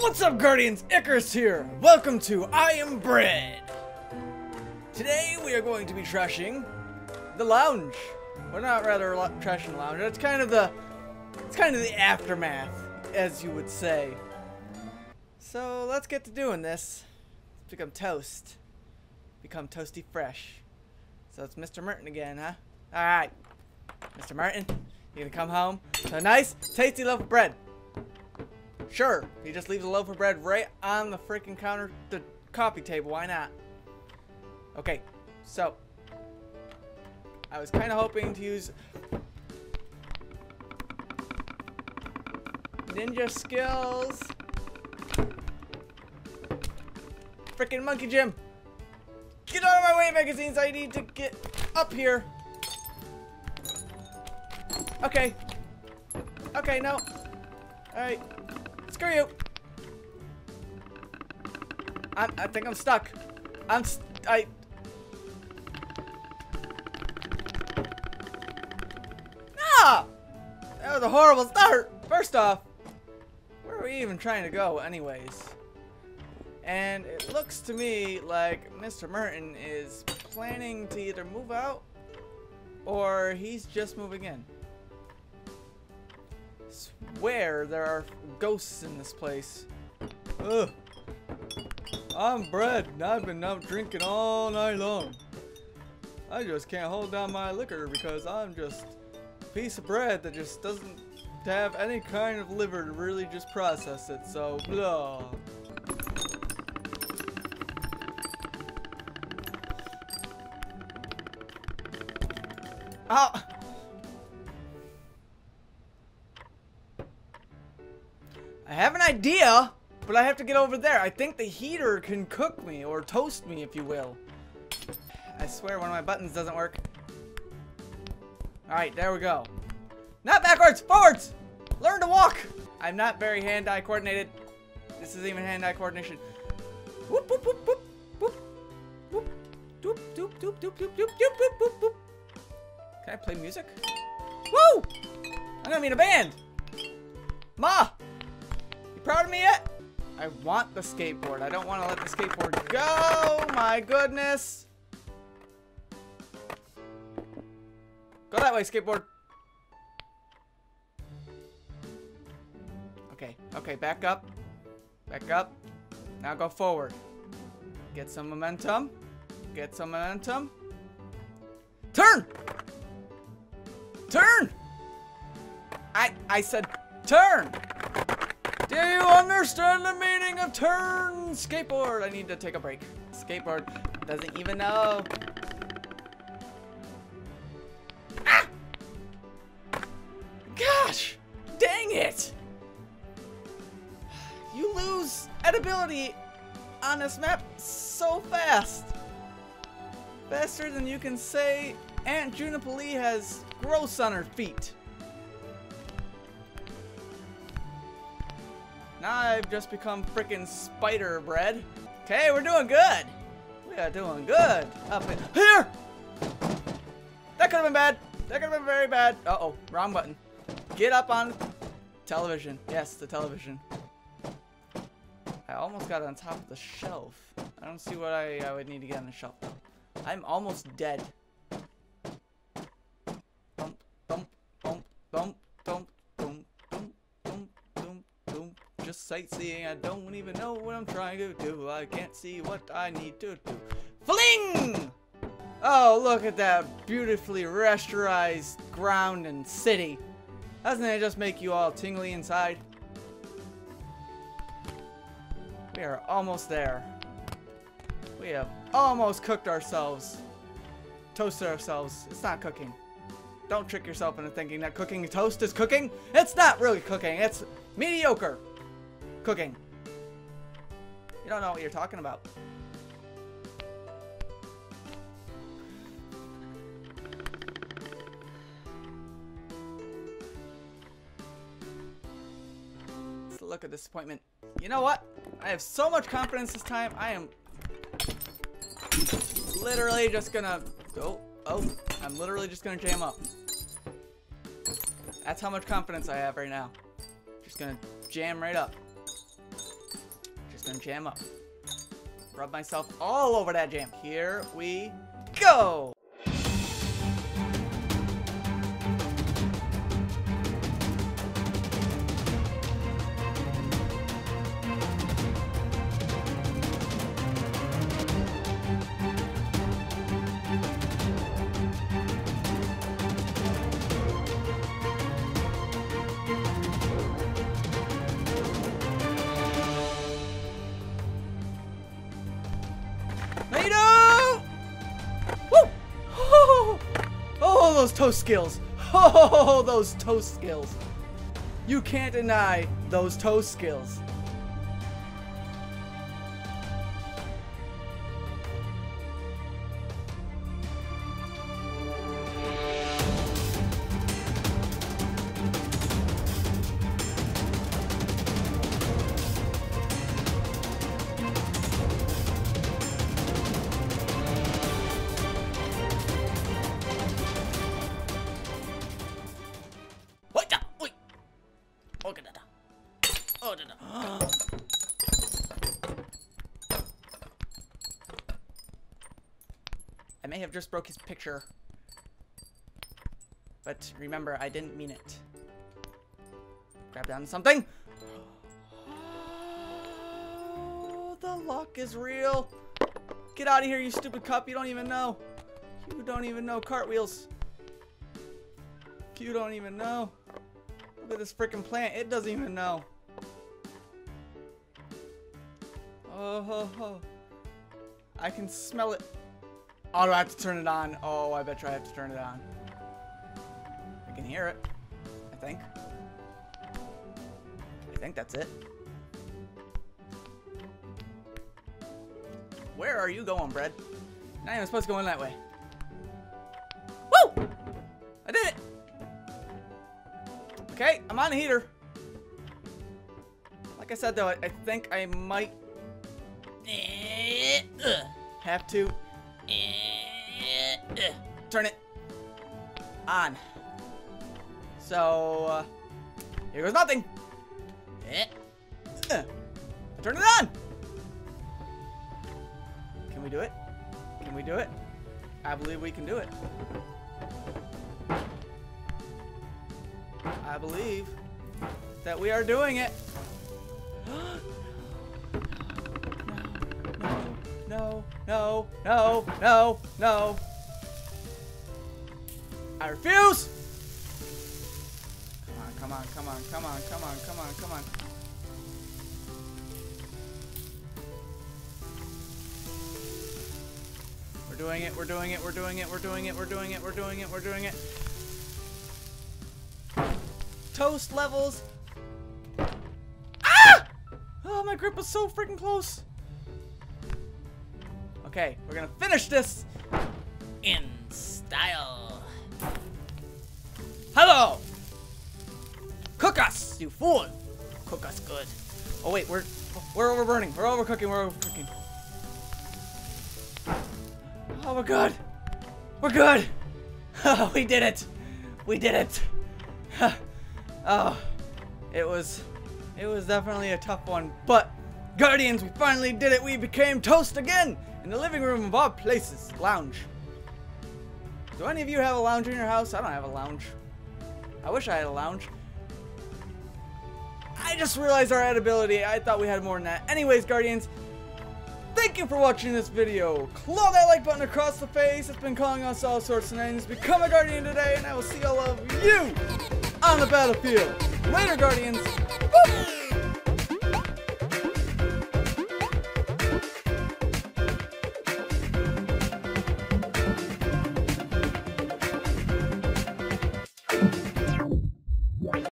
What's up, Guardians? Ikarus here. Welcome to I Am Bread. Today we are going to be trashing the lounge. We're not rather trashing the lounge. It's kind of the, it's kind of the aftermath, as you would say. So let's get to doing this. Let's become toast. Become toasty fresh. So it's Mr. Merton again, huh? All right, Mr. Martin, you gonna come home to a nice, tasty loaf of bread. Sure, he just leaves a loaf of bread right on the freaking counter, the coffee table. Why not? Okay, so I was kind of hoping to use ninja skills. Freaking monkey Jim, get out of my way, magazines! I need to get up here. Okay. Okay, no. Alright. Screw you. I'm, I think I'm stuck. I'm st I... Ah! That was a horrible start. First off, where are we even trying to go anyways? And it looks to me like Mr. Merton is planning to either move out or he's just moving in. Swear there are ghosts in this place. Ugh. I'm Brad, and I've been out drinking all night long. I just can't hold down my liquor because I'm just a piece of bread that just doesn't have any kind of liver to really just process it, so blah. Oh! Idea, but I have to get over there. I think the heater can cook me, or toast me, if you will. I swear one of my buttons doesn't work. Alright, there we go. Not backwards, forwards! Learn to walk! I'm not very hand-eye coordinated. This is even hand-eye coordination. Whoop, whoop, whoop, whoop, doop, doop, doop, doop, doop, doop, doop, doop, doop, doop. Can I play music? Woo! I'm gonna be in a band! Ma! You proud of me yet? I want the skateboard. I don't want to let the skateboard go! My goodness! Go that way, skateboard. Okay, okay, back up. Back up. Now go forward. Get some momentum. Get some momentum. Turn! Turn! I I said turn! Do you understand the meaning of turn? Skateboard! I need to take a break. Skateboard doesn't even know. Ah! Gosh! Dang it! You lose edibility on this map so fast. Faster than you can say Aunt Juniper Lee has gross on her feet. Now I've just become freaking spider bread. Okay, we're doing good. We are doing good. Up in here. That could have been bad. That could have been very bad. Uh oh, wrong button. Get up on television. Yes, the television. I almost got on top of the shelf. I don't see what I, I would need to get on the shelf. I'm almost dead. Sightseeing, I don't even know what I'm trying to do. I can't see what I need to do. Fling! Oh, look at that beautifully restaurized ground and city. Doesn't it just make you all tingly inside? We are almost there. We have almost cooked ourselves. Toasted ourselves. It's not cooking. Don't trick yourself into thinking that cooking toast is cooking. It's not really cooking. It's mediocre cooking. You don't know what you're talking about. Look of disappointment. You know what? I have so much confidence this time. I am literally just gonna oh oh I'm literally just gonna jam up. That's how much confidence I have right now. Just gonna jam right up. Gonna jam up. Rub myself all over that jam. Here we go! Those toast skills. Oh, those toast skills. You can't deny those toast skills. I may have just broke his picture. But remember, I didn't mean it. Grab down something. Oh, the luck is real. Get out of here, you stupid cup. You don't even know. You don't even know cartwheels. You don't even know. Look at this freaking plant. It doesn't even know. Oh, ho, ho. I can smell it. Oh, do I have to turn it on? Oh, I bet you I have to turn it on. I can hear it. I think. I think that's it. Where are you going, Bread? Not even supposed to go in that way. Woo! I did it! Okay, I'm on the heater. Like I said, though, I, I think I might have to turn it on. So, uh, here goes nothing. Turn it on. Can we do it? Can we do it? I believe we can do it. I believe that we are doing it. no, no, no, no, no. No, no. I refuse. Come on, come on, come on, come on, come on, come on. Come on. We're doing it, we're doing it, we're doing it, we're doing it, we're doing it, we're doing it, we're doing it. Toast levels. Ah! Oh, my grip was so freaking close. Okay, we're gonna finish this in style. Hello! Cook us, you fool! Cook us good. Oh wait, we're we're overburning. We're overcooking. We're overcooking. Oh, we're good. We're good. We did it. We did it. oh, it was, it was definitely a tough one. But Guardians, we finally did it. We became toast again in the living room of all places, lounge. Do any of you have a lounge in your house? I don't have a lounge. I wish I had a lounge. I just realized our ability. I thought we had more than that. Anyways, Guardians, thank you for watching this video. Claw that like button across the face. It's been calling us all sorts of names. Become a Guardian today, and I will see all of you on the battlefield. Later, Guardians. Woo!